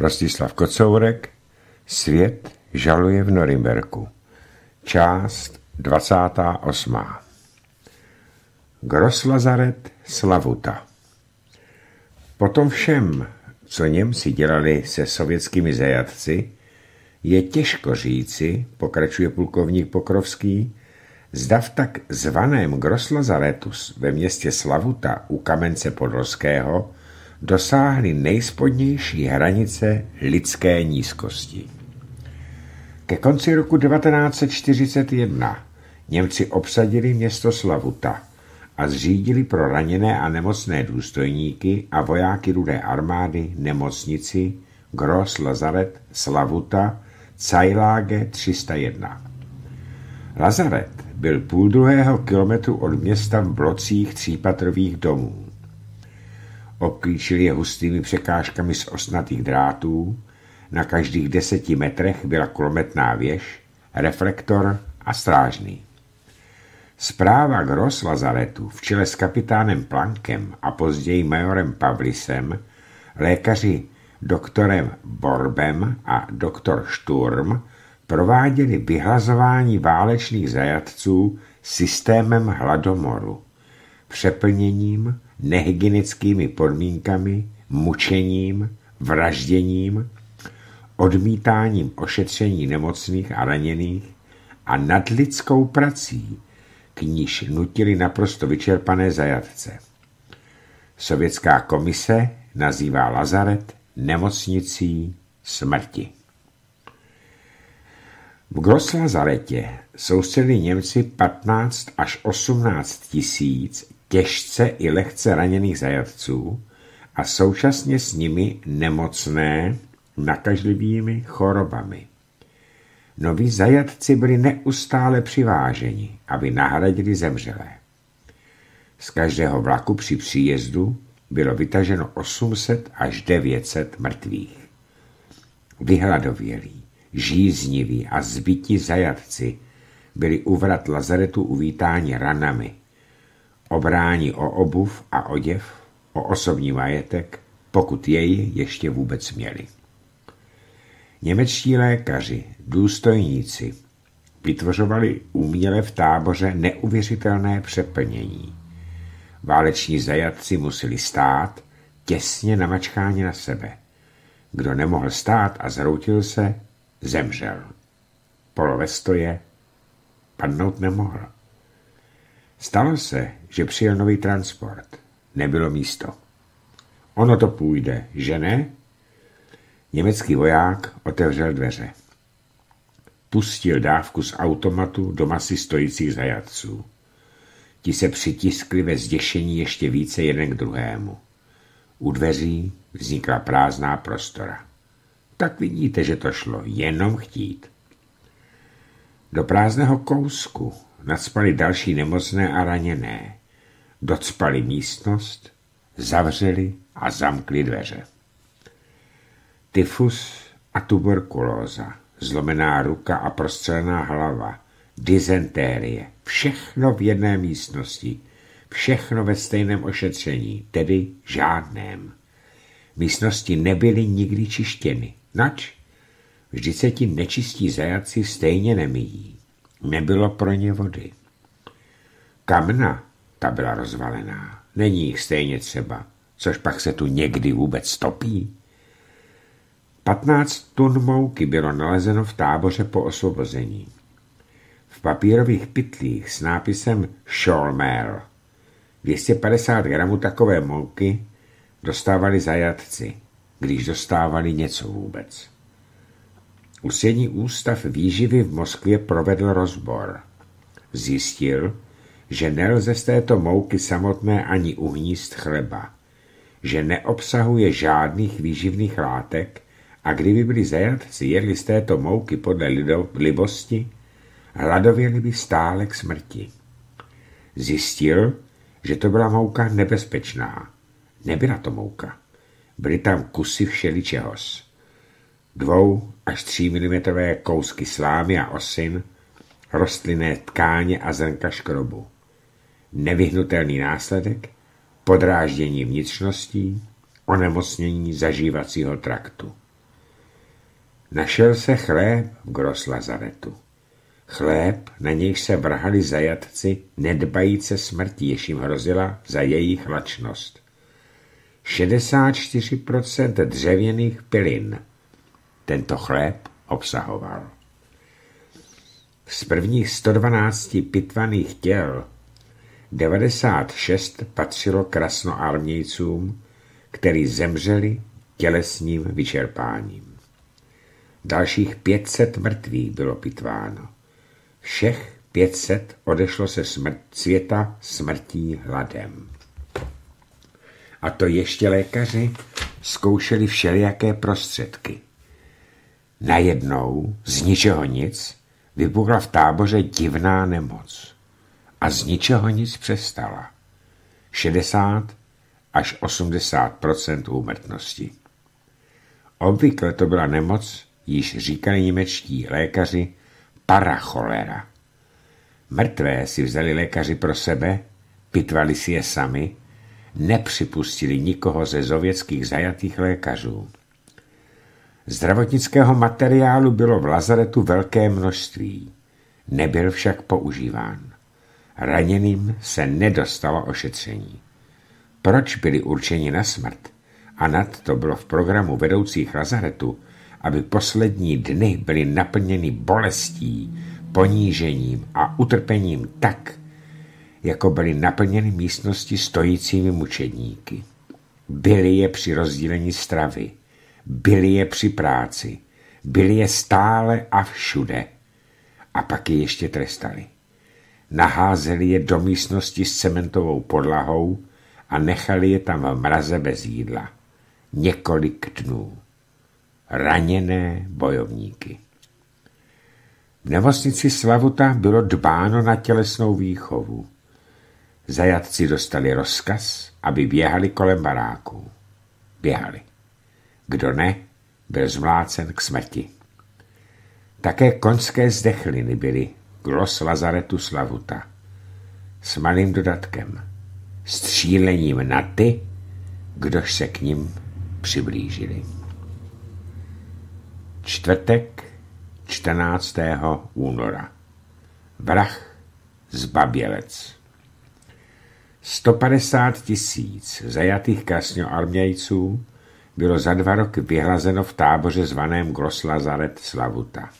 Rostislav Kocourek, Svět žaluje v Norimberku. Část 28. Groslazaret Slavuta Potom všem, co Němci dělali se sovětskými zajatci, je těžko říci, pokračuje plukovník Pokrovský, zda v tak zvaném Groslazaretus ve městě Slavuta u kamence Podolského dosáhli nejspodnější hranice lidské nízkosti. Ke konci roku 1941 Němci obsadili město Slavuta a zřídili pro raněné a nemocné důstojníky a vojáky rudé armády nemocnici Gross Lazaret Slavuta Cajláge 301. Lazaret byl půl druhého kilometru od města v blocích třípatrových domů. Obklíčili je hustými překážkami z osnatých drátů, na každých deseti metrech byla kulometná věž, reflektor a strážný. Zpráva Gross Lazaretu v čele s kapitánem Plankem a později majorem Pavlisem, lékaři doktorem Borbem a doktor Sturm prováděli vyhlazování válečných zajatců systémem hladomoru, přeplněním, nehygienickými podmínkami, mučením, vražděním, odmítáním ošetření nemocných a raněných a nadlidskou prací, k níž nutili naprosto vyčerpané zajatce. Sovětská komise nazývá Lazaret nemocnicí smrti. V Groslazaretě soustředili Němci 15 až 18 tisíc těžce i lehce raněných zajatců a současně s nimi nemocné nakažlivými chorobami. Noví zajatci byli neustále přiváženi, aby nahradili zemřelé. Z každého vlaku při příjezdu bylo vytaženo 800 až 900 mrtvých. Vyhladovělí, žízniví a zbytí zajatci byli u vrat lazaretu uvítáni ranami, obráni o obuv a oděv, o osobní majetek, pokud jej ještě vůbec měli. Němečtí lékaři, důstojníci, vytvořovali uměle v táboře neuvěřitelné přeplnění. Váleční zajatci museli stát, těsně namačkáni na sebe. Kdo nemohl stát a zroutil se, zemřel. Polové stoje padnout nemohl. Stalo se, že přijel nový transport. Nebylo místo. Ono to půjde, že ne? Německý voják otevřel dveře. Pustil dávku z automatu do masy stojících zajatců. Ti se přitiskli ve zděšení ještě více jeden k druhému. U dveří vznikla prázdná prostora. Tak vidíte, že to šlo jenom chtít. Do prázdného kousku nadspali další nemocné a raněné. Docpali místnost, zavřeli a zamkli dveře. Tyfus a tuberkulóza, zlomená ruka a prostřelená hlava, dizentérie, všechno v jedné místnosti, všechno ve stejném ošetření, tedy žádném. Místnosti nebyly nikdy čištěny. Nač? Vždyť se ti nečistí zajaci stejně nemíjí. Nebylo pro ně vody. Kamna, ta byla rozvalená. Není jich stejně třeba, což pak se tu někdy vůbec topí. Patnáct tun mouky bylo nalezeno v táboře po osvobození. V papírových pytlích s nápisem Scholmer 250 gramů takové mouky dostávali zajatci, když dostávali něco vůbec. Ústřední ústav výživy v Moskvě provedl rozbor. Zjistil, že nelze z této mouky samotné ani uhníst chleba, že neobsahuje žádných výživných látek a kdyby byli zajatci jedli z této mouky podle libosti, hladověli by stále k smrti. Zjistil, že to byla mouka nebezpečná. Nebyla to mouka. Byly tam kusy všeličehos dvou až tří milimetrové kousky slámy a osin, rostlinné tkáně a zrnka škrobu. Nevyhnutelný následek, podráždění vnitřností, onemocnění zažívacího traktu. Našel se chléb v Gros Lazaretu. Chléb, na nějž se vrhali zajatci, nedbajíce smrti, jež jim hrozila za jejich lačnost. 64% dřevěných pilin tento chléb obsahoval. Z prvních 112 pitvaných těl 96 patřilo krasnoarmějcům, který zemřeli tělesním vyčerpáním. Dalších 500 mrtvých bylo pitváno. Všech 500 odešlo se smrt, světa smrtí hladem. A to ještě lékaři zkoušeli všelijaké prostředky. Najednou, z ničeho nic, vypukla v táboře divná nemoc. A z ničeho nic přestala. 60 až 80% úmrtnosti. Obvykle to byla nemoc, již říkali němečtí lékaři, paracholera. Mrtvé si vzali lékaři pro sebe, pitvali si je sami, nepřipustili nikoho ze sovětských zajatých lékařů. Zdravotnického materiálu bylo v lazaretu velké množství, nebyl však používán. Raněným se nedostalo ošetření. Proč byli určeni na smrt? A nad to bylo v programu vedoucích lazaretu, aby poslední dny byly naplněny bolestí, ponížením a utrpením tak, jako byly naplněny místnosti stojícími mučedníky. Byli je při rozdílení stravy, byli je při práci, byli je stále a všude. A pak je ještě trestali. Naházeli je do místnosti s cementovou podlahou a nechali je tam v mraze bez jídla. Několik dnů. Raněné bojovníky. V nemocnici Slavuta bylo dbáno na tělesnou výchovu. Zajatci dostali rozkaz, aby běhali kolem baráků. Běhali. Kdo ne, byl zmlácen k smrti. Také konské zdechliny byly glos Lazaretu Slavuta s malým dodatkem, střílením na ty, kdož se k ním přiblížili. Čtvrtek 14. února. Vrah z Babělec. 150 tisíc zajatých krasňoarmějců bylo za dva roky vyhlazeno v táboře zvaném Groslazaret Slavuta.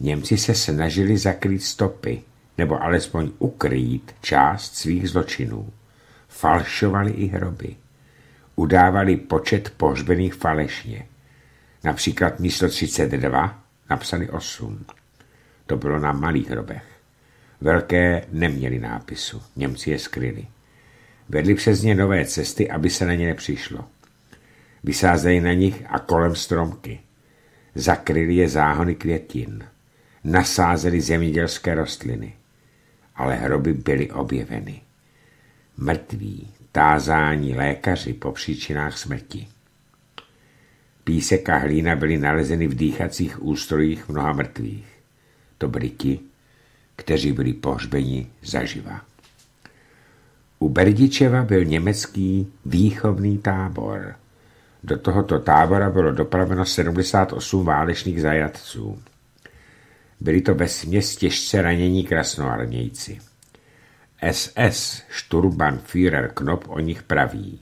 Němci se snažili zakrýt stopy, nebo alespoň ukrýt část svých zločinů. Falšovali i hroby. Udávali počet pohřbených falešně. Například místo 32 napsali 8. To bylo na malých hrobech. Velké neměli nápisu. Němci je skryli. Vedli přes ně nové cesty, aby se na ně nepřišlo. Vysázejí na nich a kolem stromky. Zakryli je záhony květin. Nasázeli zemědělské rostliny. Ale hroby byly objeveny. Mrtví, tázání lékaři po příčinách smrti. Písek a hlína byly nalezeny v dýchacích ústrojích mnoha mrtvých. To byli ti, kteří byli pohřbeni zaživa. U Berdičeva byl německý výchovný tábor. Do tohoto tábora bylo dopraveno 78 válečných zajatců. Byli to vesměs těžce ranění krasnoarmějci. SS Sturmbannführer Knop o nich praví.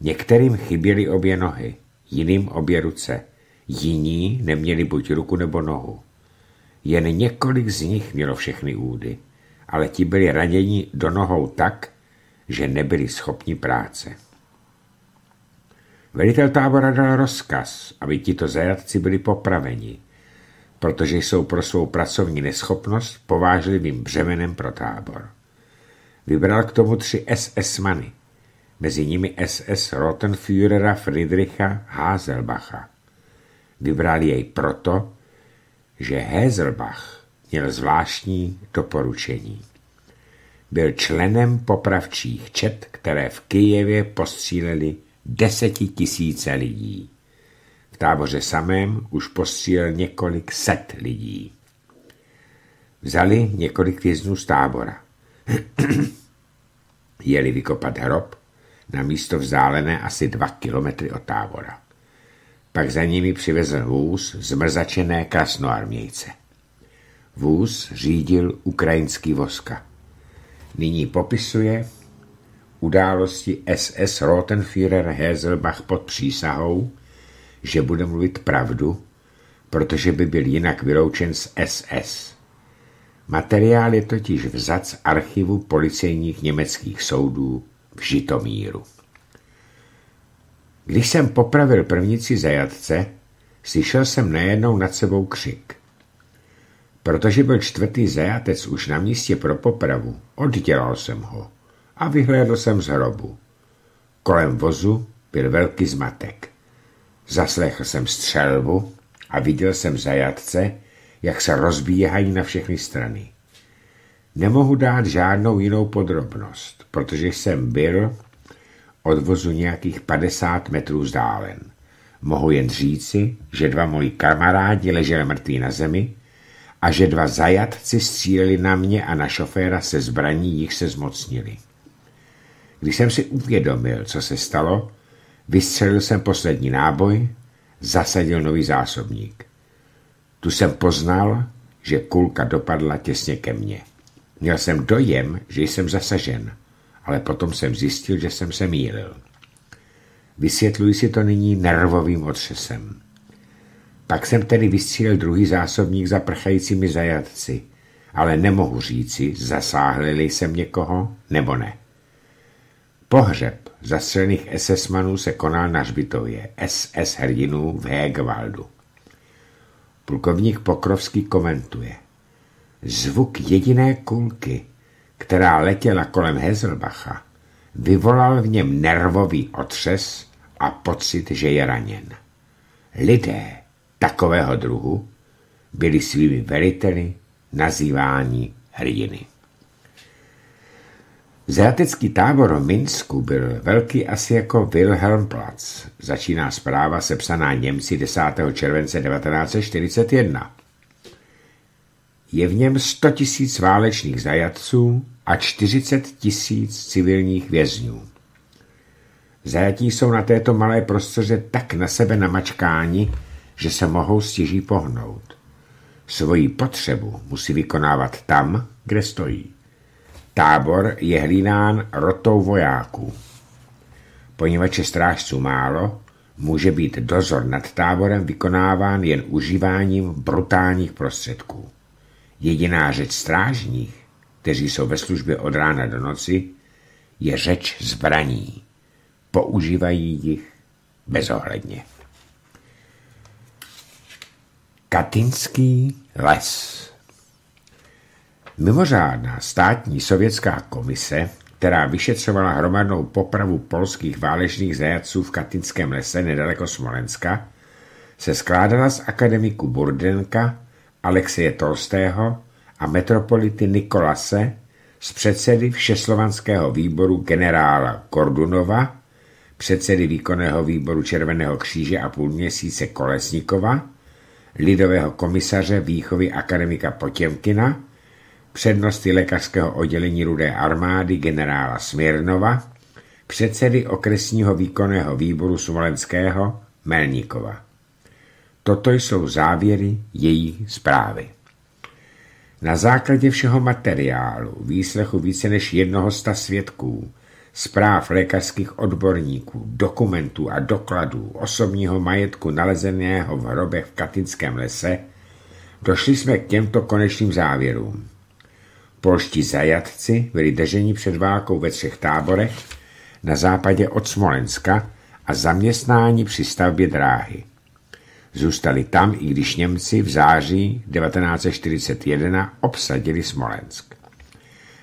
Některým chyběly obě nohy, jiným obě ruce, jiní neměli buď ruku nebo nohu. Jen několik z nich mělo všechny údy, ale ti byli raněni do nohou tak, že nebyli schopni práce. Velitel tábora dal rozkaz, aby tito zajatci byli popraveni, protože jsou pro svou pracovní neschopnost povážlivým břemenem pro tábor. Vybral k tomu tři SS-many, mezi nimi SS Rottenführera Friedricha Haselbacha. Vybral jej proto, že Haselbach měl zvláštní doporučení. Byl členem popravčích čet, které v Kijevě postříleli desetitisíce lidí. Táboře samém už postřílel několik set lidí. Vzali několik věznů z tábora. Jeli vykopat hrob na místo vzdálené asi dva kilometry od tábora. pak za nimi přivezl vůz zmrzačené krasnoarmějce. Vůz řídil ukrajinský voska. Nyní popisuje události SS Rotenführer Heselbach pod přísahou, že bude mluvit pravdu, protože by byl jinak vyloučen z SS. Materiál je totiž vzat z archivu policejních německých soudů v Žitomíru. Když jsem popravil prvnici zajatce, slyšel jsem nejednou nad sebou křik. Protože byl čtvrtý zajatec už na místě pro popravu, oddělal jsem ho a vyhlédl jsem z hrobu. Kolem vozu byl velký zmatek. Zaslechl jsem střelbu a viděl jsem zajatce, jak se rozbíhají na všechny strany. Nemohu dát žádnou jinou podrobnost, protože jsem byl od vozu nějakých 50 metrů vzdálen. Mohu jen říci, že dva moji kamarádi leželi mrtví na zemi a že dva zajatci stříleli na mě a na šoféra se zbraní, jich se zmocnili. Když jsem si uvědomil, co se stalo, vystřelil jsem poslední náboj, zasadil nový zásobník. Tu jsem poznal, že kulka dopadla těsně ke mně. Měl jsem dojem, že jsem zasažen, ale potom jsem zjistil, že jsem se mýlil. Vysvětluji si to nyní nervovým otřesem. Pak jsem tedy vystřílel druhý zásobník za prchajícími zajatci, ale nemohu říci, zasáhli jsem někoho nebo ne. Pohřeb zastřelených SS-manů se konal na žbitově SS hrdinů v Hegewaldu. Plukovník Pokrovský komentuje. Zvuk jediné kulky, která letěla kolem Hezelbacha, vyvolal v něm nervový otřes a pocit, že je raněn. Lidé takového druhu byli svými veliteli nazýváni hrdiny. Zajatecký tábor v Minsku byl velký asi jako Wilhelmplatz. Začíná zpráva sepsaná Němci 10. července 1941. Je v něm 100 tisíc válečných zajatců a 40 tisíc civilních vězňů. Zajatí jsou na této malé prostoře tak na sebe namačkáni, že se mohou stěží pohnout. Svoji potřebu musí vykonávat tam, kde stojí. Tábor je hlínán rotou vojáků. Poněvadž je strážců málo, může být dozor nad táborem vykonáván jen užíváním brutálních prostředků. Jediná řeč strážních, kteří jsou ve službě od rána do noci, je řeč zbraní. Používají jich bezohledně. Katinský les Mimořádná státní sovětská komise, která vyšetřovala hromadnou popravu polských válečných zajatců v Katinském lese nedaleko Smolenska, se skládala z akademiku Burdenka, Alexeje Tolstého a metropolity Nikolase z předsedy Všeslovanského výboru generála Kordunova, předsedy výkonného výboru Červeného kříže a půlměsíce Kolesnikova, lidového komisaře výchovy akademika Potěmkina, přednosti lékařského oddělení Rudé armády generála Smirnova, předsedy okresního výkonného výboru Smolenského Melníkova. Toto jsou závěry její zprávy. Na základě všeho materiálu, výslechu více než jednoho sta svědků, zpráv lékařských odborníků, dokumentů a dokladů osobního majetku nalezeného v hrobech v Katinském lese, došli jsme k těmto konečným závěrům. Polští zajatci byli drženi před válkou ve třech táborech na západě od Smolenska a zaměstnáni při stavbě dráhy. Zůstali tam, i když Němci v září 1941 obsadili Smolensk.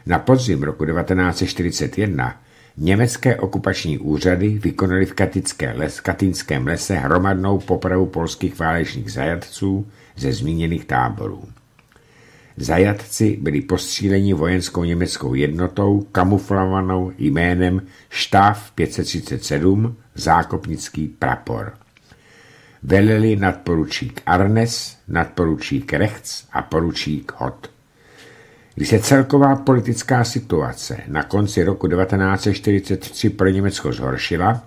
Na podzim roku 1941 německé okupační úřady vykonaly v Katinské les, Katinském lese hromadnou popravu polských válečných zajatců ze zmíněných táborů. Zajatci byli postříleni vojenskou německou jednotou kamuflovanou jménem Štáv 537 Zákopnický prapor. Veleli nadporučík Arnes, nadporučík Rechts a poručík Hot. Když se celková politická situace na konci roku 1943 pro Německo zhoršila,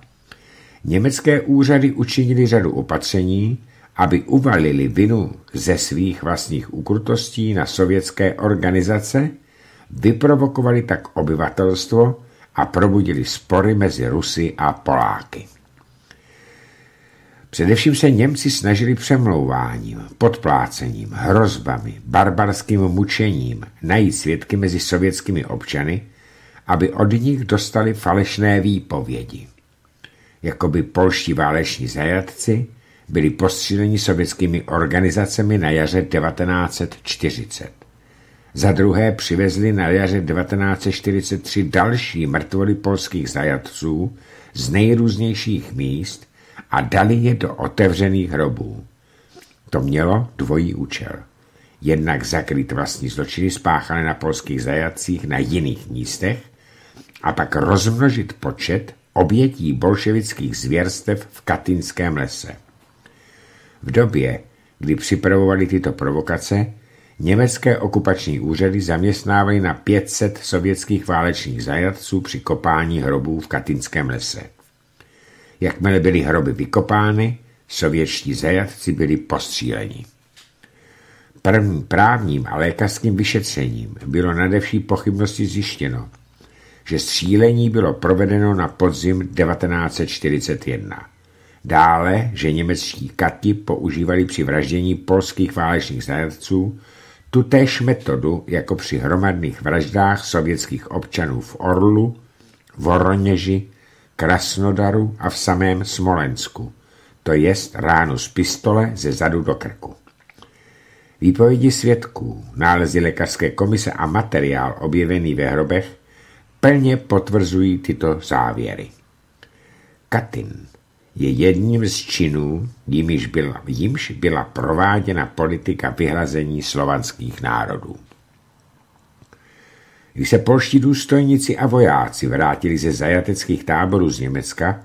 Německé úřady učinili řadu opatření, aby uvalili vinu ze svých vlastních ukrutostí na sovětské organizace, vyprovokovali tak obyvatelstvo a probudili spory mezi Rusy a Poláky. Především se Němci snažili přemlouváním, podplácením, hrozbami, barbarským mučením najít svědky mezi sovětskými občany, aby od nich dostali falešné výpovědi. Jakoby polští váleční zajatci byli postříleni sovětskými organizacemi na jaře 1940. Za druhé přivezli na jaře 1943 další mrtvoly polských zajatců z nejrůznějších míst a dali je do otevřených hrobů. To mělo dvojí účel. Jednak zakrýt vlastní zločiny spáchané na polských zajatcích na jiných místech a pak rozmnožit počet obětí bolševických zvěrstev v Katinském lese. V době, kdy připravovali tyto provokace, německé okupační úřady zaměstnávaly na 500 sovětských válečných zajatců při kopání hrobů v Katinském lese. Jakmile byly hroby vykopány, sovětští zajatci byli postříleni. Prvním právním a lékařským vyšetřením bylo nadevší pochybnosti zjištěno, že střílení bylo provedeno na podzim 1941. Dále, že němečtí kati používali při vraždění polských válečných zajatců tutéž metodu jako při hromadných vraždách sovětských občanů v Orlu, Voroněži, Krasnodaru a v samém Smolensku, to jest ránu z pistole ze zadu do krku. Výpovědi svědků, nálezy lékařské komise a materiál objevený ve hrobech plně potvrzují tyto závěry. Katin je jedním z činů, jimž byla, jimž byla prováděna politika vyhlazení slovanských národů. Když se polští důstojníci a vojáci vrátili ze zajateckých táborů z Německa,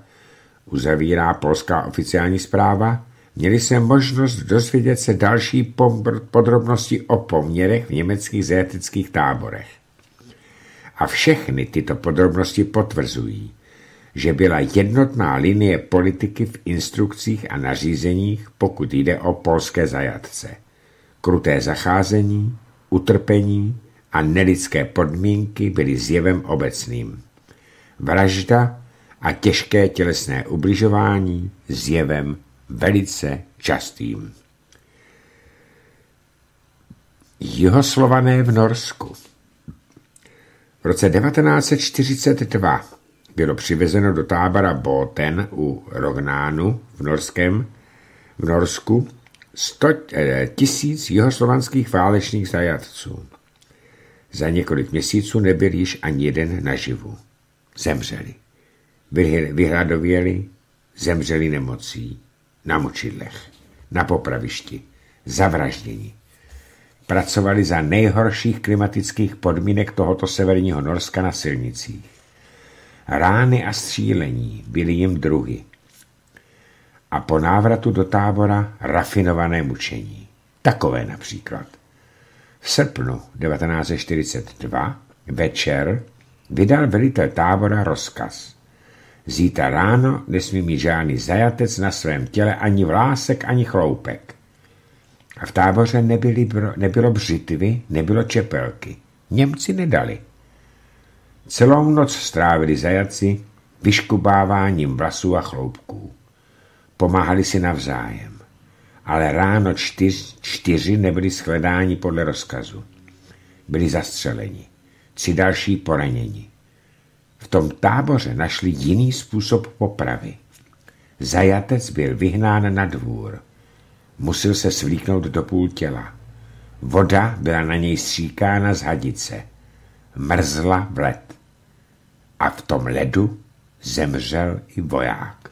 uzavírá polská oficiální zpráva, měli se možnost dozvědět se další podrobnosti o poměrech v německých zajateckých táborech. A všechny tyto podrobnosti potvrzují, že byla jednotná linie politiky v instrukcích a nařízeních, pokud jde o polské zajatce. Kruté zacházení, utrpení, a nelidské podmínky byly zjevem obecným. Vražda a těžké tělesné ubližování zjevem velice častým. Jihoslované v Norsku V roce 1942 bylo přivezeno do tábora Boten u Rognánu v, Norském, v Norsku 100 eh, tisíc jihoslovanských válečných zajatců. Za několik měsíců nebyl již ani jeden naživu. Zemřeli. Vyhladověli, zemřeli nemocí, na močidlech, na popravišti, zavraždění. Pracovali za nejhorších klimatických podmínek tohoto severního Norska na silnicích. Rány a střílení byly jim druhy. A po návratu do tábora rafinované mučení. Takové například. V srpnu 1942 večer vydal velitel tábora rozkaz. Zítra ráno nesmí mít žádný zajatec na svém těle ani vlásek, ani chloupek. A v táboře nebyly, nebylo břitvy, nebylo čepelky. Němci nedali. Celou noc strávili zajaci vyškubáváním vlasů a chloupků. Pomáhali si navzájem ale ráno čtyř, čtyři nebyli shledáni podle rozkazu. Byli zastřeleni. Tři další poraněni. V tom táboře našli jiný způsob popravy. Zajatec byl vyhnán na dvůr. Musel se svlíknout do půl těla. Voda byla na něj stříkána z hadice. Mrzla v led. A v tom ledu zemřel i voják.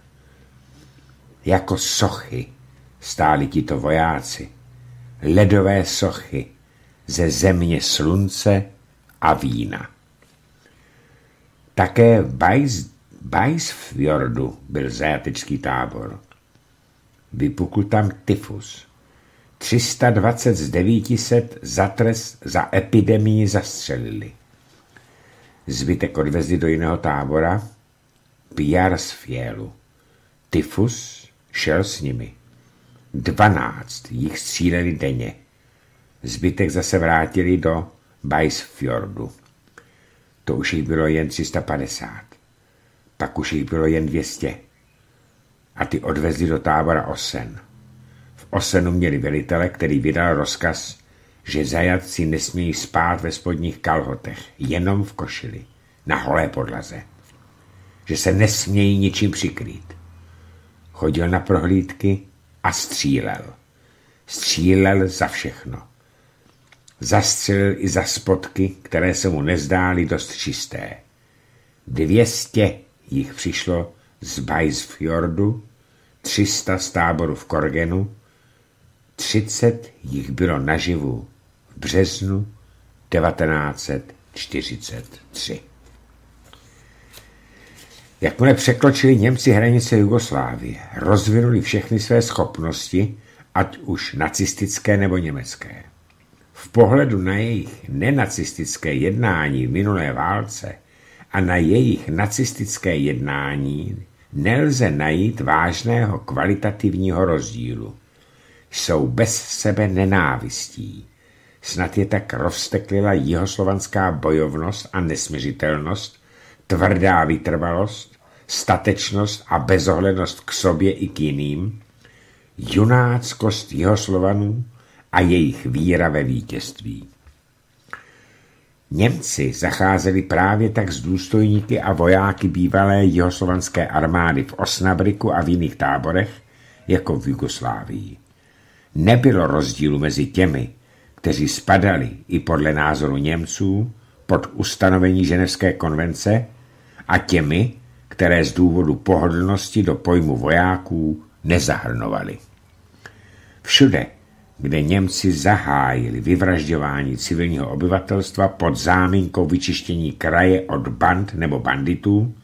Jako sochy stáli tito vojáci, ledové sochy ze země slunce a vína. Také v Bajsfjordu byl zajatečský tábor. Vypukl tam tyfus. 320 z 900 za trest za epidemii zastřelili. Zbytek odvezli do jiného tábora, Pjarsfjelu. Tyfus šel s nimi. Dvanáct jich stříleli denně. Zbytek zase vrátili do Bajsfjordu. To už jich bylo jen 350. Pak už jich bylo jen 200. A ty odvezli do tábora Osen. V Osenu měli velitele, který vydal rozkaz, že zajatci nesmějí spát ve spodních kalhotech, jenom v košili, na holé podlaze. Že se nesmějí ničím přikrýt. Chodil na prohlídky a střílel. Střílel za všechno. Zastřelil i za spotky, které se mu nezdály dost čisté. Dvěstě jich přišlo z Bajsfjordu, 300 z táboru v Korgenu, 30 jich bylo naživu březnu 1943. Jakmile překročili Němci hranice Jugoslávie, rozvinuli všechny své schopnosti, ať už nacistické nebo německé. V pohledu na jejich nenacistické jednání v minulé válce a na jejich nacistické jednání nelze najít vážného kvalitativního rozdílu. Jsou bez sebe nenávistí. Snad je tak rozteklila jihoslovanská bojovnost a nesměřitelnost, tvrdá vytrvalost, statečnost a bezohlednost k sobě i k jiným, junáckost jihoslovanů a jejich víra ve vítězství. Němci zacházeli právě tak s důstojníky a vojáky bývalé jihoslovanské armády v Osnabriku a v jiných táborech, jako v Jugoslávii. Nebylo rozdílu mezi těmi, kteří spadali i podle názoru Němců pod ustanovení Ženevské konvence a těmi, které z důvodu pohodlnosti do pojmu vojáků nezahrnovali. Všude, kde Němci zahájili vyvražďování civilního obyvatelstva pod záminkou vyčištění kraje od band nebo banditů,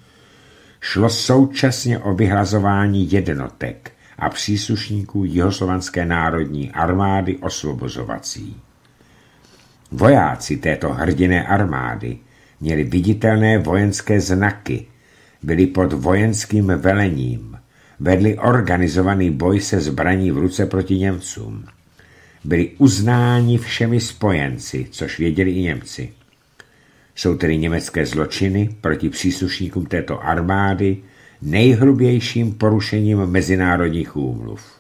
šlo současně o vyhlazování jednotek a příslušníků Jihoslovanské národní armády osvobozovací. Vojáci této hrdiné armády měli viditelné vojenské znaky, byli pod vojenským velením, vedli organizovaný boj se zbraní v ruce proti Němcům byli uznáni všemi spojenci, což věděli i Němci. Jsou tedy německé zločiny proti příslušníkům této armády nejhrubějším porušením mezinárodních úmluv.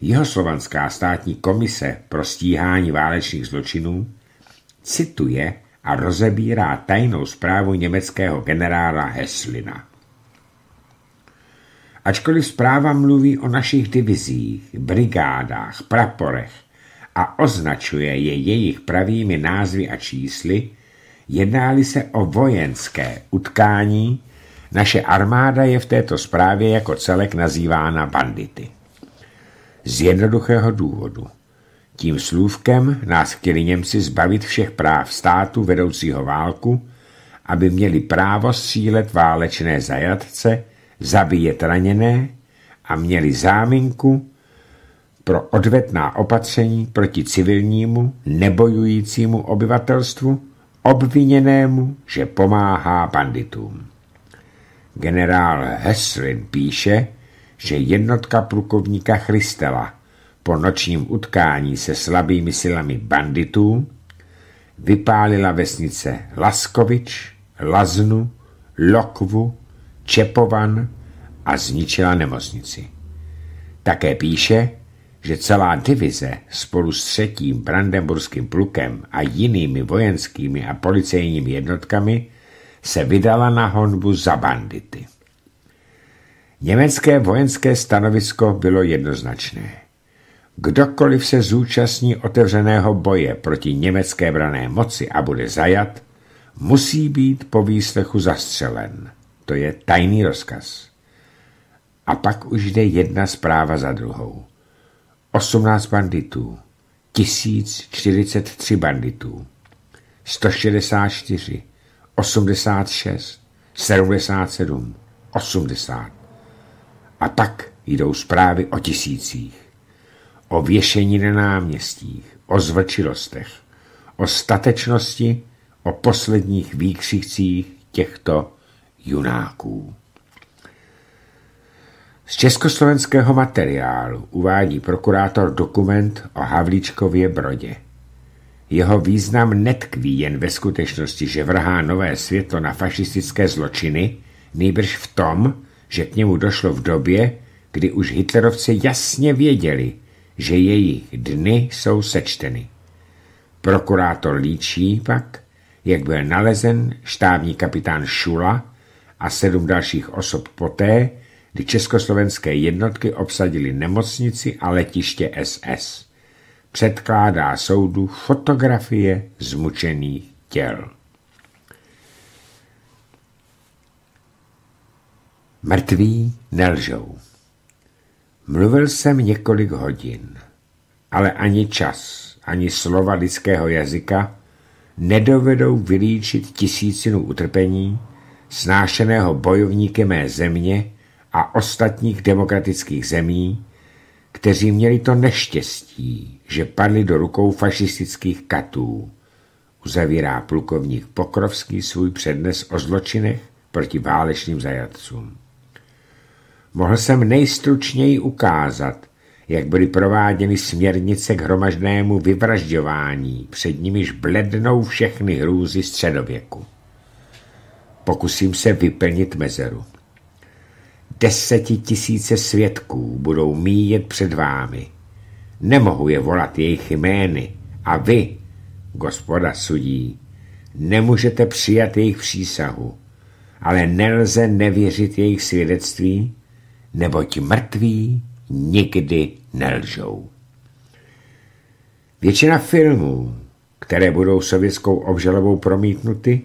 Jihoslovanská státní komise pro stíhání válečných zločinů cituje a rozebírá tajnou zprávu německého generála Heslina. Ačkoliv zpráva mluví o našich divizích, brigádách, praporech a označuje je jejich pravými názvy a čísly, jednáli se o vojenské utkání, naše armáda je v této zprávě jako celek nazývána bandity. Z jednoduchého důvodu. Tím slůvkem nás chtěli Němci zbavit všech práv státu vedoucího válku, aby měli právo střílet válečné zajatce zabíjet raněné a měli záminku pro odvetná opatření proti civilnímu nebojujícímu obyvatelstvu, obviněnému, že pomáhá banditům. Generál Heslin píše, že jednotka plukovníka Christela po nočním utkání se slabými silami banditů vypálila vesnice Laskovič, Laznu, Lokvu Čepovan a zničila nemocnici. Také píše, že celá divize spolu s třetím Brandenburským plukem a jinými vojenskými a policejními jednotkami se vydala na honbu za bandity. Německé vojenské stanovisko bylo jednoznačné. Kdokoliv se zúčastní otevřeného boje proti německé brané moci a bude zajat, musí být po výslechu zastřelen. To je tajný rozkaz. A pak už jde jedna zpráva za druhou. 18 banditů, 1043 banditů, 164, 86, 77, 80. A pak jdou zprávy o tisících, o věšení na náměstích, o zvlčilostech, o statečnosti, o posledních výkřicích těchto junáků. Z československého materiálu uvádí prokurátor dokument o Havlíčkově brodě. Jeho význam netkví jen ve skutečnosti, že vrhá nové světlo na fašistické zločiny, nejbrž v tom, že k němu došlo v době, kdy už hitlerovci jasně věděli, že jejich dny jsou sečteny. Prokurátor líčí pak, jak byl nalezen štábní kapitán Šula a sedm dalších osob poté, kdy československé jednotky obsadili nemocnici a letiště SS. Předkládá soudu fotografie zmučených těl. Mrtví nelžou. Mluvil jsem několik hodin, ale ani čas, ani slova lidského jazyka nedovedou vylíčit tisícinu utrpení, snášeného bojovníky mé země a ostatních demokratických zemí, kteří měli to neštěstí, že padli do rukou fašistických katů. Uzavírá plukovník Pokrovský svůj přednes o zločinech proti válečným zajatcům. Mohl jsem nejstručněji ukázat, jak byly prováděny směrnice k hromažnému vyvražďování, před nimiž blednou všechny hrůzy středověku. Pokusím se vyplnit mezeru. Desetitisíce svědků budou míjet před vámi. Nemohu je volat jejich jmény a vy, gospoda sudí, nemůžete přijat jejich přísahu, ale nelze nevěřit jejich svědectví, neboť mrtví nikdy nelžou. Většina filmů, které budou sovětskou obžalobou promítnuty,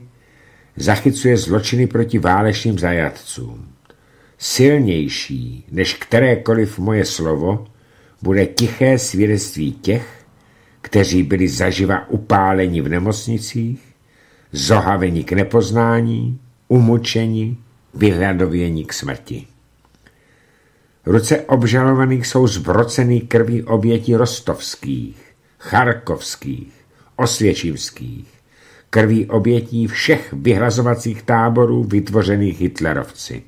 zachycuje zločiny proti válečným zajatcům. Silnější než kterékoliv moje slovo bude tiché svědectví těch, kteří byli zaživa upáleni v nemocnicích, zohaveni k nepoznání, umučeni, vyhladověni k smrti. Ruce obžalovaných jsou zbrocený krví obětí rostovských, charkovských, osvěčivských, krví obětí všech vyhlazovacích táborů vytvořených Hitlerovci.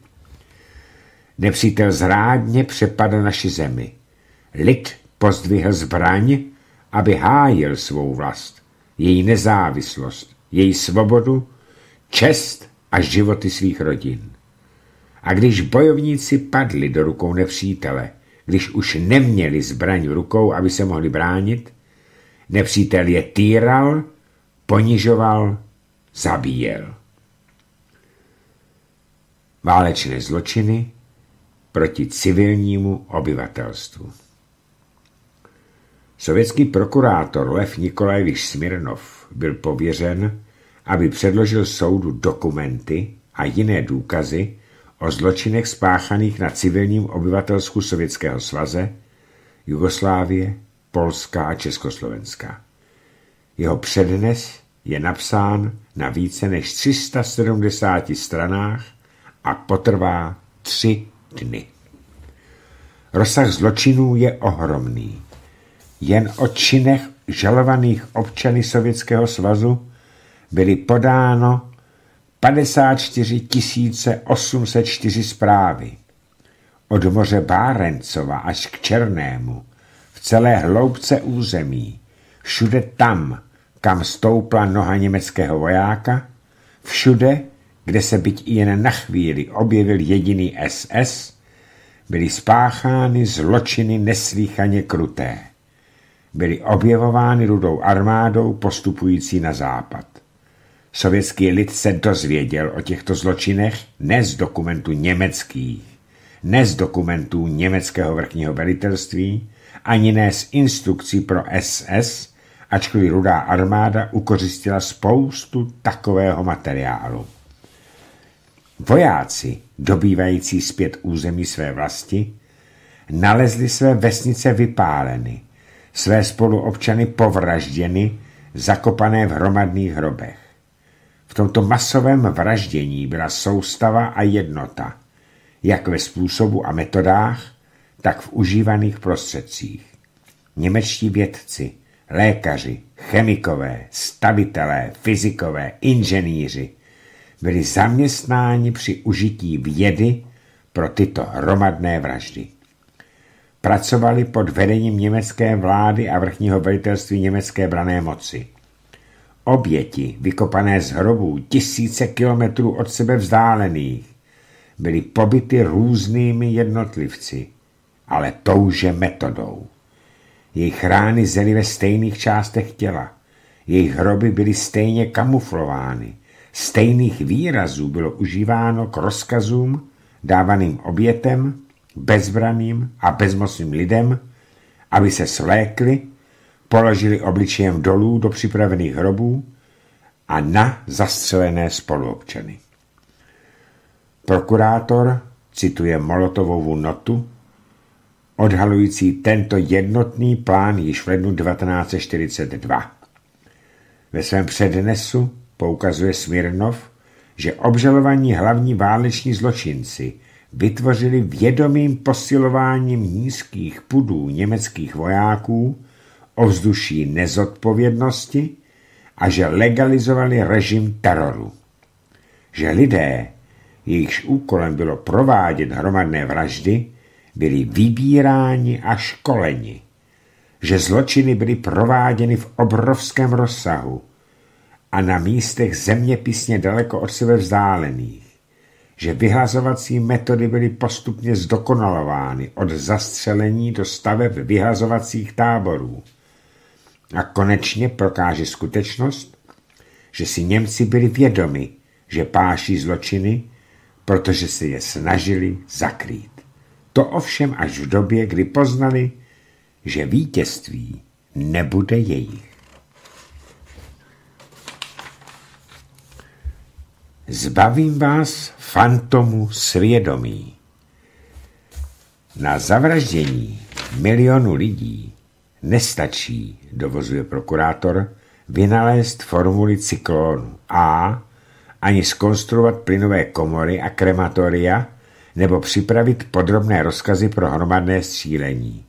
Nepřítel zrádně přepadl naši zemi. Lid pozdvihl zbraň, aby hájil svou vlast, její nezávislost, její svobodu, čest a životy svých rodin. A když bojovníci padli do rukou nepřítele, když už neměli zbraň v rukou, aby se mohli bránit, nepřítel je týral, ponižoval, zabíjel. Válečné zločiny proti civilnímu obyvatelstvu. Sovětský prokurátor Lev Nikolajevič Smirnov byl pověřen, aby předložil soudu dokumenty a jiné důkazy, o zločinech spáchaných na civilním obyvatelsku Sovětského svaze, Jugoslávie, Polska a Československa. Jeho přednes je napsán na více než 370 stranách a potrvá tři dny. Rozsah zločinů je ohromný. Jen o činech žalovaných občany Sovětského svazu byly podáno 54 804 zprávy. Od moře Bárencova až k Černému, v celé hloubce území, všude tam, kam stoupla noha německého vojáka, všude, kde se byť i jen na chvíli objevil jediný SS, byly spáchány zločiny neslíchaně kruté. Byly objevovány rudou armádou postupující na západ. Sovětský lid se dozvěděl o těchto zločinech ne z dokumentů německých, ne z dokumentů německého vrchního velitelství, ani ne z instrukcí pro SS, ačkoliv rudá armáda ukořistila spoustu takového materiálu. Vojáci, dobývající zpět území své vlasti, nalezli své vesnice vypáleny, své spoluobčany povražděny, zakopané v hromadných hrobech. Tomto masovém vraždění byla soustava a jednota, jak ve způsobu a metodách, tak v užívaných prostředcích. Němečtí vědci, lékaři, chemikové, stavitelé, fyzikové, inženýři byli zaměstnáni při užití vědy pro tyto hromadné vraždy. Pracovali pod vedením německé vlády a vrchního velitelství německé brané moci. Oběti, vykopané z hrobů tisíce kilometrů od sebe vzdálených, byly pobyty různými jednotlivci, ale touže metodou. Jejich rány zely ve stejných částech těla. Jejich hroby byly stejně kamuflovány. Stejných výrazů bylo užíváno k rozkazům dávaným obětem, bezbraným a bezmocným lidem, aby se slékli, položili obličejem dolů do připravených hrobů a na zastřelené spoluobčany. Prokurátor cituje Molotovovu notu, odhalující tento jednotný plán již v lednu 1942. Ve svém přednesu poukazuje Smirnov, že obžalovaní hlavní váleční zločinci vytvořili vědomým posilováním nízkých pudů německých vojáků ovzduší nezodpovědnosti a že legalizovali režim teroru. Že lidé, jejichž úkolem bylo provádět hromadné vraždy, byli vybíráni a školeni, že zločiny byly prováděny v obrovském rozsahu a na místech zeměpisně daleko od sebe vzdálených, že vyhazovací metody byly postupně zdokonalovány od zastřelení do staveb vyhazovacích táborů. A konečně prokáže skutečnost, že si Němci byli vědomi, že páší zločiny, protože se je snažili zakrýt. To ovšem až v době, kdy poznali, že vítězství nebude jejich. Zbavím vás fantomu svědomí. Na zavraždění milionu lidí nestačí, dovozuje prokurátor, vynalézt formuli cyklonu A, ani skonstruovat plynové komory a krematoria, nebo připravit podrobné rozkazy pro hromadné střílení.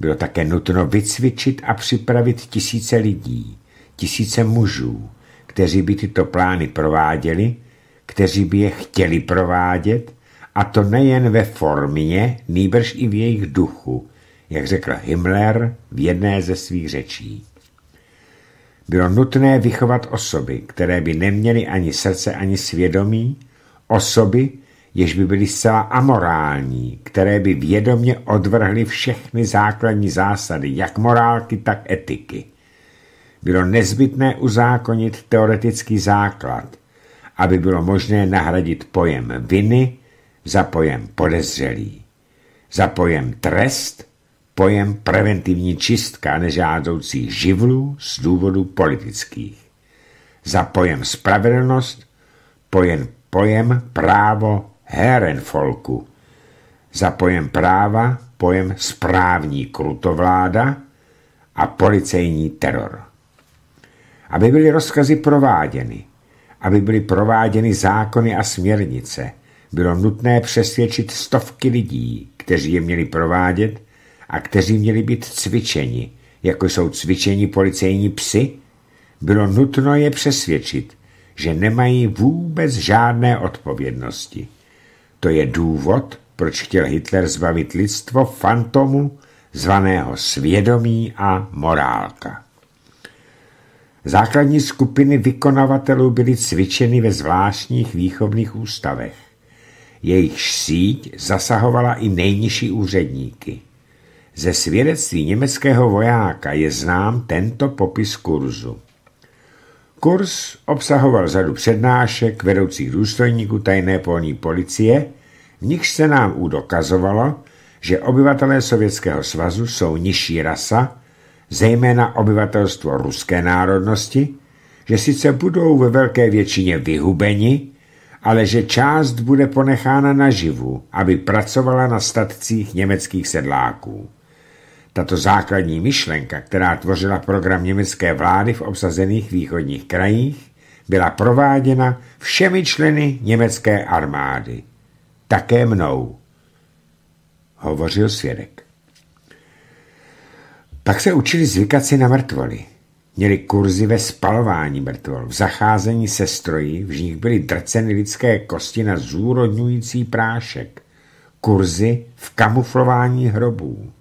Bylo také nutno vycvičit a připravit tisíce lidí, tisíce mužů, kteří by tyto plány prováděli, kteří by je chtěli provádět, a to nejen ve formě, nýbrž i v jejich duchu, jak řekl Himmler v jedné ze svých řečí. Bylo nutné vychovat osoby, které by neměly ani srdce, ani svědomí, osoby, jež by byly zcela amorální, které by vědomě odvrhly všechny základní zásady, jak morálky, tak etiky. Bylo nezbytné uzákonit teoretický základ, aby bylo možné nahradit pojem viny za pojem podezřelý. Za pojem trest pojem preventivní čistka nežádoucích živlů z důvodů politických. Za pojem spravedlnost pojem, pojem právo Herrenfolku. Za pojem práva pojem správní krutovláda a policejní teror. Aby byly rozkazy prováděny, aby byly prováděny zákony a směrnice, bylo nutné přesvědčit stovky lidí, kteří je měli provádět a kteří měli být cvičeni, jako jsou cvičeni policejní psy, bylo nutno je přesvědčit, že nemají vůbec žádné odpovědnosti. To je důvod, proč chtěl Hitler zbavit lidstvo fantomu zvaného svědomí a morálka. Základní skupiny vykonavatelů byly cvičeny ve zvláštních výchovných ústavech. Jejich síť zasahovala i nejnižší úředníky. Ze svědectví německého vojáka je znám tento popis kurzu. Kurs obsahoval řadu přednášek vedoucích důstojníků tajné polní policie, v nich se nám udokazovalo, že obyvatelé Sovětského svazu jsou nižší rasa, zejména obyvatelstvo ruské národnosti, že sice budou ve velké většině vyhubeni, ale že část bude ponechána naživu, aby pracovala na statcích německých sedláků. Tato základní myšlenka, která tvořila program německé vlády v obsazených východních krajích, byla prováděna všemi členy německé armády. Také mnou. Hovořil svědek. Pak se učili zvykat si na mrtvoly. Měli kurzy ve spalování mrtvol, v zacházení se stroji, v nich byly drceny lidské kosti na zúrodňující prášek. kurzy v kamuflování hrobů.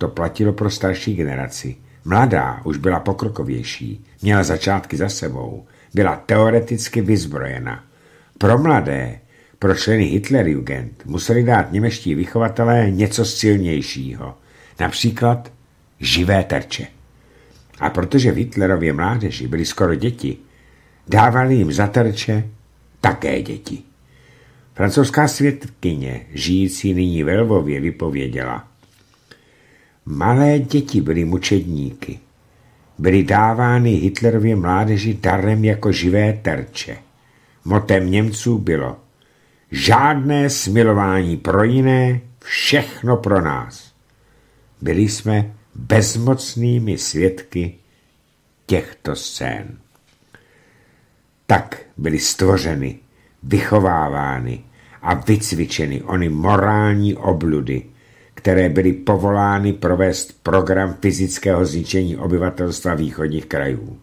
To platilo pro starší generaci. Mladá už byla pokrokovější, měla začátky za sebou, byla teoreticky vyzbrojena. Pro mladé, pro členy Hitlerjugend museli dát němeští vychovatelé něco silnějšího, například živé terče. A protože v Hitlerově mládeži byly skoro děti, dávali jim za terče také děti. Francouzská světkyně, žijící nyní ve Lvově, vypověděla. Malé děti byly mučedníky. Byly dávány Hitlerově mládeži darem jako živé terče. Motem Němců bylo žádné smilování pro jiné, všechno pro nás. Byli jsme bezmocnými svědky těchto scén. Tak byly stvořeny, vychovávány a vycvičeny ony morální obludy, které byly povolány provést program fyzického zničení obyvatelstva východních krajů.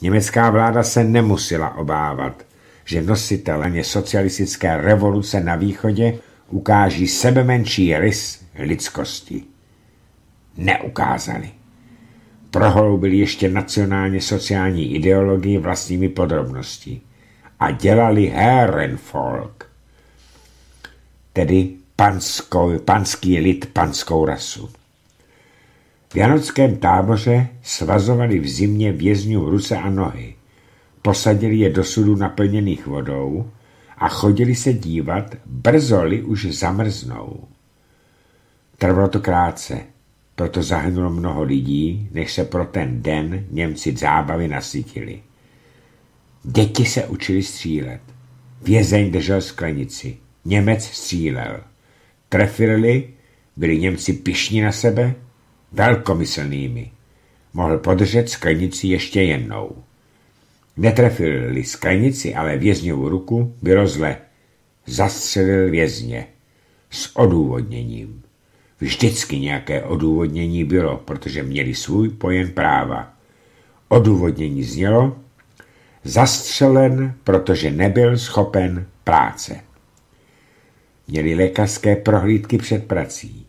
Německá vláda se nemusela obávat, že nositelé socialistické revoluce na východě ukáží sebemenší rys lidskosti. Neukázali. Prohloubili ještě nacionálně sociální ideologii vlastními podrobnosti a dělali Herrenvolk, tedy panskou, panský lid, panskou rasu. V janockém táboře svazovali v zimě vězňů ruce a nohy, posadili je do sudů naplněných vodou a chodili se dívat, brzoli už zamrznou. Trvalo to krátce, proto zahynulo mnoho lidí, než se pro ten den Němci zábavy nasytili. Děti se učili střílet. Vězeň držel sklenici. Němec střílel. Trefili, byli Němci pišní na sebe, velkomyslnými. Mohl podržet sklenici ještě jednou. Netrefili sklenici, ale vězňovou ruku, bylo zle. Zastřelil vězně. S odůvodněním. Vždycky nějaké odůvodnění bylo, protože měli svůj pojem práva. Odůvodnění znělo, zastřelen, protože nebyl schopen práce. Měli lékařské prohlídky před prací.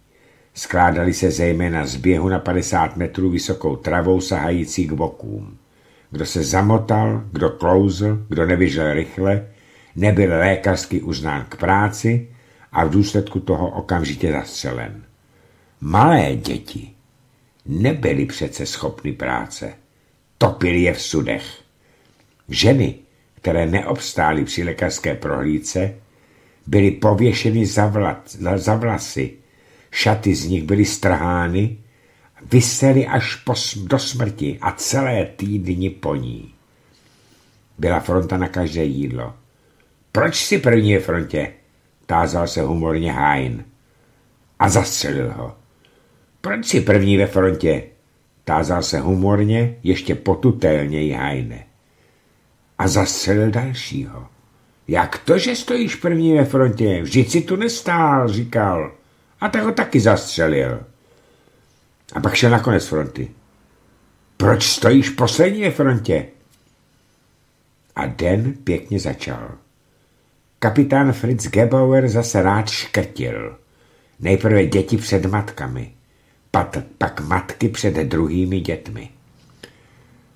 Skládali se zejména z běhu na 50 metrů vysokou travou sahající k bokům. Kdo se zamotal, kdo klouzl, kdo nevyžel rychle, nebyl lékařsky uznán k práci a v důsledku toho okamžitě zastřelen. Malé děti nebyly přece schopny práce. Topili je v sudech. Ženy, které neobstály při lékařské prohlídce, byly pověšeny za, vlat, za vlasy, šaty z nich byly strhány, vysely až po, do smrti a celé týdny po ní. Byla fronta na každé jídlo. Proč si první je frontě? Tázal se humorně Hain. A zastřelil ho. Proč si první ve frontě? Tázal se humorně, ještě potutelněji Hajne. A zastřelil dalšího. Jak to, že stojíš první ve frontě? Vždyť si tu nestál, říkal. A tak ho taky zastřelil. A pak šel na konec fronty. Proč stojíš poslední ve frontě? A den pěkně začal. Kapitán Fritz Gebauer zase rád škrtil. Nejprve děti před matkami pak, pak matky před druhými dětmi.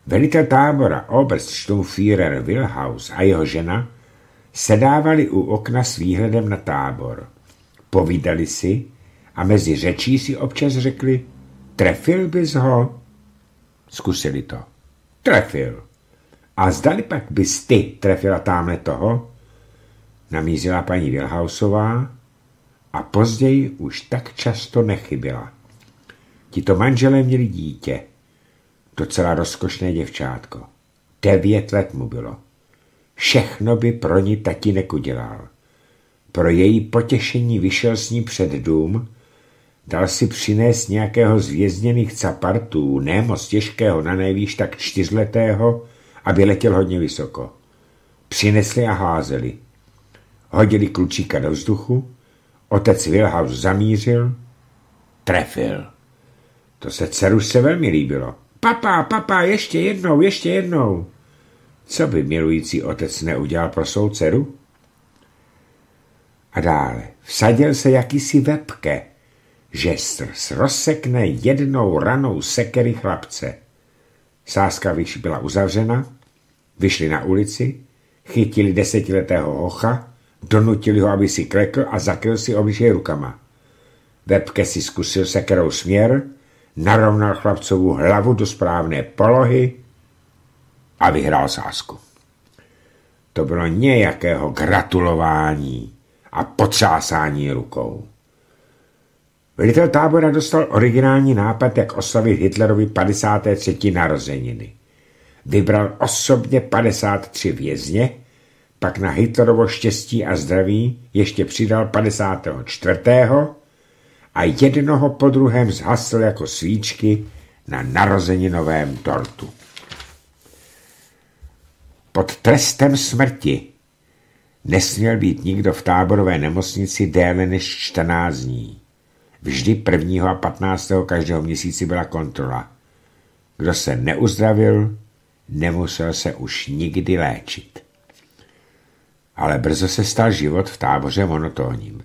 Velitel tábora Oberststurmführer Wilhaus a jeho žena sedávali u okna s výhledem na tábor. Povídali si a mezi řečí si občas řekli, trefil bys ho? Zkusili to. Trefil. A zdali pak bys ty trefila tamhle toho? Namízila paní Wilhausová a později už tak často nechybila. Tito manželé měli dítě, docela rozkošné děvčátko. Devět let mu bylo. Všechno by pro ní tatínek udělal. Pro její potěšení vyšel s ní před dům, dal si přinést nějakého z vězněných capartů, ne moc těžkého, na nejvýš tak čtyřletého, aby letěl hodně vysoko. Přinesli a házeli. Hodili klučíka do vzduchu, otec Wilhaus zamířil, trefil. To se dceru se velmi líbilo. Papa, papa, ještě jednou, ještě jednou. Co by milující otec neudělal pro svou dceru? A dále, vsadil se jakýsi webke, že rozsekne jednou ranou sekery chlapce. Sáska vyš byla uzavřena, vyšli na ulici, chytili desetiletého hocha, donutili ho, aby si klekl a zakryl si obličej rukama. Webke si zkusil sekerou směr, narovnal chlapcovu hlavu do správné polohy a vyhrál sásku. To bylo nějakého gratulování a potřásání rukou. Velitel tábora dostal originální nápad, jak oslavit Hitlerovi 53. narozeniny. Vybral osobně 53 vězně, pak na Hitlerovo štěstí a zdraví ještě přidal 54. a jednoho po druhém zhasl jako svíčky na narozeninovém tortu. Pod trestem smrti nesměl být nikdo v táborové nemocnici déle než 14 dní. Vždy 1. a 15. každého měsíci byla kontrola. Kdo se neuzdravil, nemusel se už nikdy léčit. Ale brzo se stal život v táboře monotónním.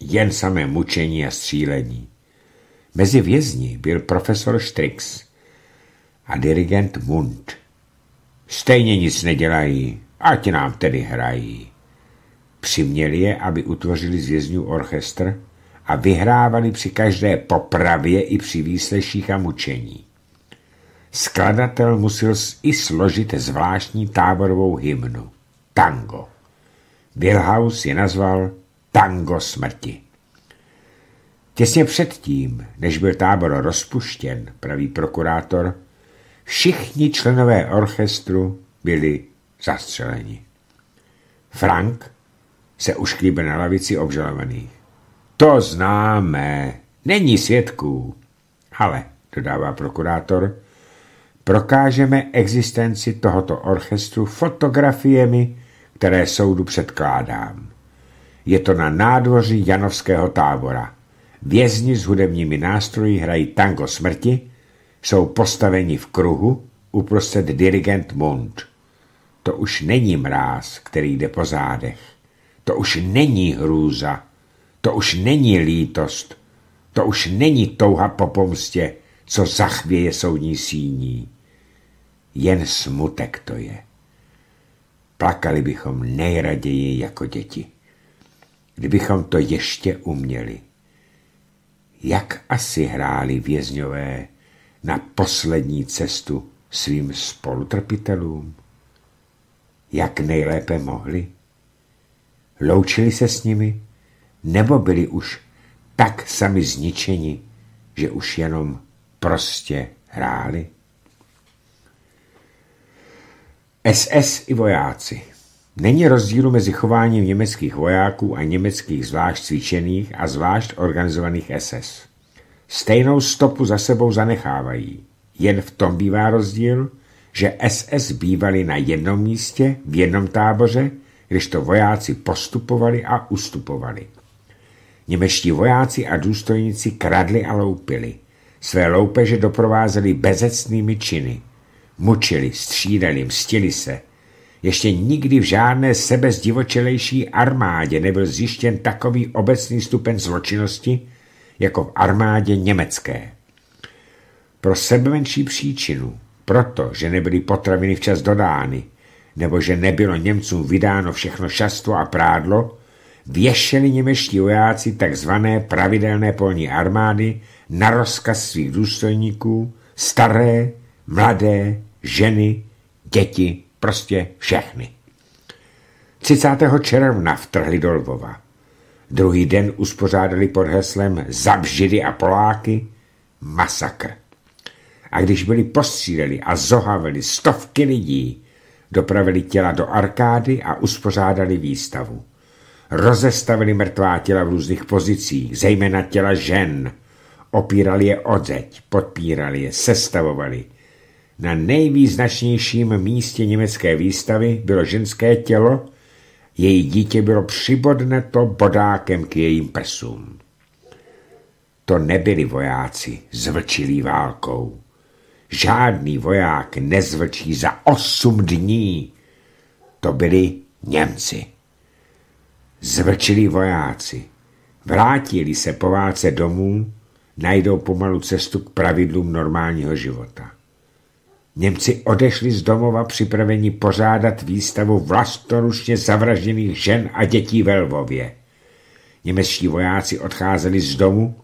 Jen samé mučení a střílení. Mezi vězni byl profesor Strix a dirigent Mund. Stejně nic nedělají, ať nám tedy hrají. Přiměli je, aby utvořili z vězňů orchestr a vyhrávali při každé popravě i při výsleších a mučení. Skladatel musel i složit zvláštní táborovou hymnu – tango. Wilhaus je nazval Tango smrti. Těsně předtím, než byl tábor rozpuštěn, pravý prokurátor, všichni členové orchestru byli zastřeleni. Frank se ušklíbil na lavici obžalovaných. To známe, není svědků. Ale, dodává prokurátor, prokážeme existenci tohoto orchestru fotografiemi, které soudu předkládám. Je to na nádvoří Janovského tábora. Vězni s hudebními nástroji hrají tango smrti, jsou postaveni v kruhu, uprostřed dirigent Mund. To už není mráz, který jde po zádech. To už není hrůza, to už není lítost, to už není touha po pomstě, co zachvěje soudní síní. Jen smutek to je. Plakali bychom nejraději jako děti. Kdybychom to ještě uměli. Jak asi hráli vězňové na poslední cestu svým spolutrpitelům? Jak nejlépe mohli? Loučili se s nimi? Nebo byli už tak sami zničeni, že už jenom prostě hráli? SS i vojáci. Není rozdílu mezi chováním německých vojáků a německých zvlášť cvičených a zvlášť organizovaných SS. Stejnou stopu za sebou zanechávají. Jen v tom bývá rozdíl, že SS bývali na jednom místě, v jednom táboře, když to vojáci postupovali a ustupovali. Němečtí vojáci a důstojníci kradli a loupili. Své loupeže doprovázeli bezecnými činy. Mučili, střídali, mstili se. Ještě nikdy v žádné sebezdivočelejší armádě nebyl zjištěn takový obecný stupen zločinnosti, jako v armádě německé. Pro sebemenší příčinu, proto, že nebyly potraviny včas dodány, nebo že nebylo Němcům vydáno všechno šastvo a prádlo, věšeli němečtí vojáci takzvané pravidelné polní armády na rozkaz svých důstojníků, staré, mladé, ženy, děti, prostě všechny. 30. června vtrhli do Lvova. Druhý den uspořádali pod heslem Zabžidy a Poláky masakr. A když byli postříleli a zohavili stovky lidí, dopravili těla do arkády a uspořádali výstavu. Rozestavili mrtvá těla v různých pozicích, zejména těla žen. Opírali je o zeď, podpírali je, sestavovali. Na nejvýznačnějším místě německé výstavy bylo ženské tělo, její dítě bylo přibodneto bodákem k jejím prsům. To nebyli vojáci zvlčilí válkou. Žádný voják nezvlčí za osm dní. To byli Němci. Zvlčili vojáci. Vrátili se po válce domů, najdou pomalu cestu k pravidlům normálního života. Němci odešli z domova připraveni pořádat výstavu vlastoručně zavražděných žen a dětí ve Lvově. Němečtí vojáci odcházeli z domu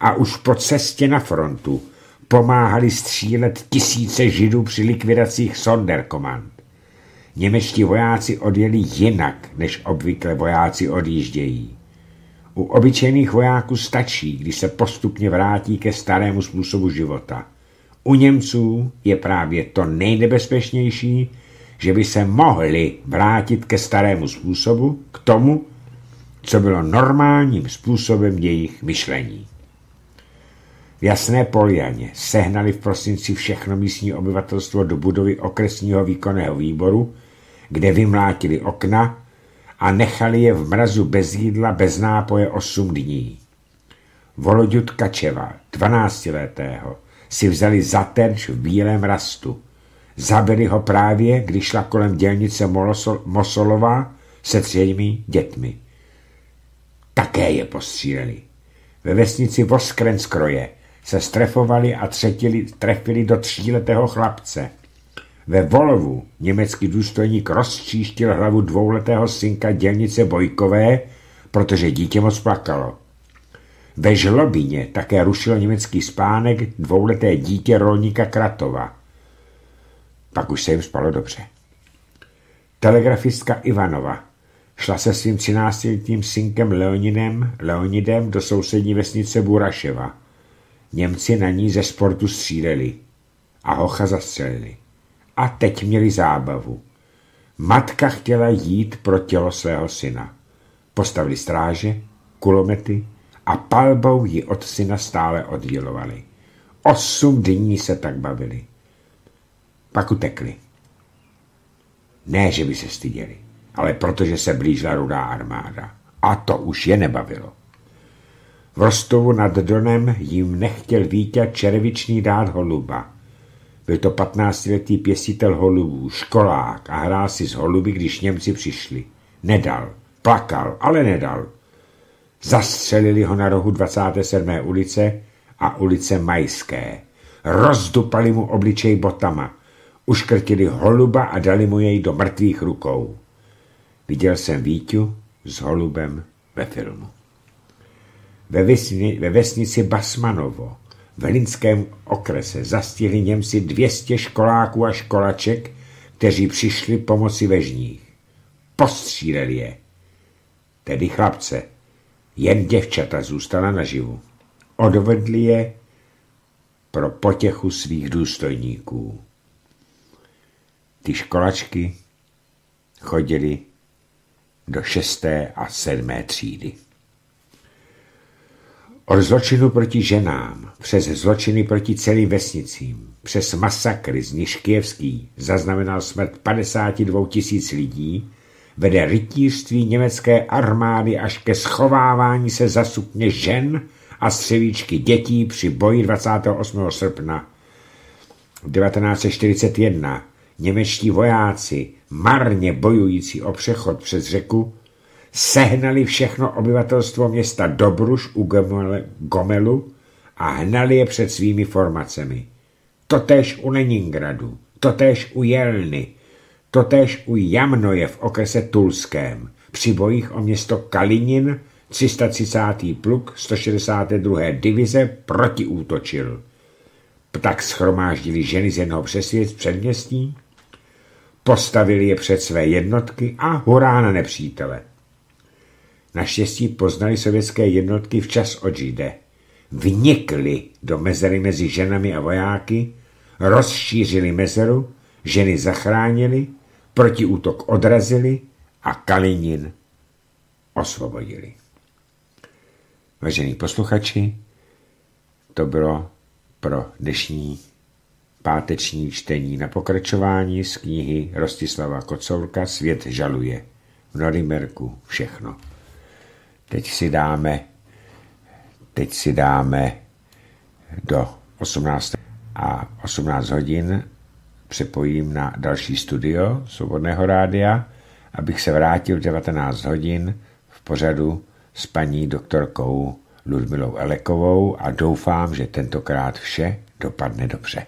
a už po cestě na frontu pomáhali střílet tisíce židů při likvidacích Sonderkommand. Němečtí vojáci odjeli jinak, než obvykle vojáci odjíždějí. U obyčejných vojáků stačí, když se postupně vrátí ke starému způsobu života. U Němců je právě to nejnebezpečnější, že by se mohli vrátit ke starému způsobu, k tomu, co bylo normálním způsobem jejich myšlení. V Jasné Polianě sehnali v prosinci všechno místní obyvatelstvo do budovy okresního výkonného výboru, kde vymlátili okna a nechali je v mrazu bez jídla, bez nápoje 8 dní. Voloďu Tkačeva, 12-letého, si vzali za terč v bílém rastu. Zabili ho právě, když šla kolem dělnice Mosolova se třemi dětmi. Také je postříleli. Ve vesnici Voskrenskroje se strefovali a třetili, trefili do tříletého chlapce. Ve Volovu německý důstojník rozčíštil hlavu dvouletého synka dělnice Bojkové, protože dítě moc plakalo. Ve Žlobině také rušilo německý spánek dvouleté dítě rolníka Kratova. Pak už se jim spalo dobře. Telegrafistka Ivanova šla se svým třináctiletým synkem Leonidem, Leonidem do sousední vesnice Buraševa. Němci na ní ze sportu stříleli a hocha zastřelili. A teď měli zábavu. Matka chtěla jít pro tělo svého syna. Postavili stráže, kulomety a palbou ji od syna stále oddělovali. Osm dní se tak bavili. Pak utekli. Ne, že by se styděli, ale protože se blížila rudá armáda. A to už je nebavilo. V Rostovu nad Donem jim nechtěl Vítě Červičný dát holuba. Byl to patnáctiletý pěstitel holubů, školák a hrál si s holuby, když Němci přišli. Nedal, plakal, ale nedal. Zastřelili ho na rohu 27. ulice a ulice Majské. Rozdupali mu obličej botama. Uškrtili holuba a dali mu jej do mrtvých rukou. Viděl jsem Víťu s holubem ve filmu. Ve, vesni, ve vesnici Basmanovo v Linském okrese zastihli Němci 200 školáků a školaček, kteří přišli pomoci vežních. Postříleli je. Tedy chlapce. Jen děvčata zůstala naživu. Odvedli je pro potěchu svých důstojníků. Ty školačky chodili do šesté a sedmé třídy. Od zločinu proti ženám, přes zločiny proti celým vesnicím, přes masakry z Niškěvský zaznamenal smrt 52 tisíc lidí, vede rytířství německé armády až ke schovávání se za sukně žen a střevíčky dětí při boji 28. srpna 1941. Němečtí vojáci, marně bojující o přechod přes řeku, sehnali všechno obyvatelstvo města Dobruš u Gomelu a hnali je před svými formacemi. Totež u Leningradu, totež u Jelny, totež u Jamnoje v okrese Tulském, při bojích o město Kalinin 330. pluk 162. divize protiútočil. Tak schromáždili ženy z jednoho přesvěd předměstí, postavili je před své jednotky a hurá na nepřítele. Naštěstí poznali sovětské jednotky včas od Žide. Vnikli do mezery mezi ženami a vojáky, rozšířili mezeru, ženy zachránili, protiútok odrazili a Kalinin osvobodili. Vážení posluchači, to bylo pro dnešní páteční čtení na pokračování z knihy Rostislava Kocourka Svět žaluje. V Norimberku všechno. Teď si dáme, teď si dáme do 18 a 18 hodin přepojím na další studio Svobodného rádia, abych se vrátil v 19 hodin v pořadu s paní doktorkou Ludmilou Elekovou a doufám, že tentokrát vše dopadne dobře.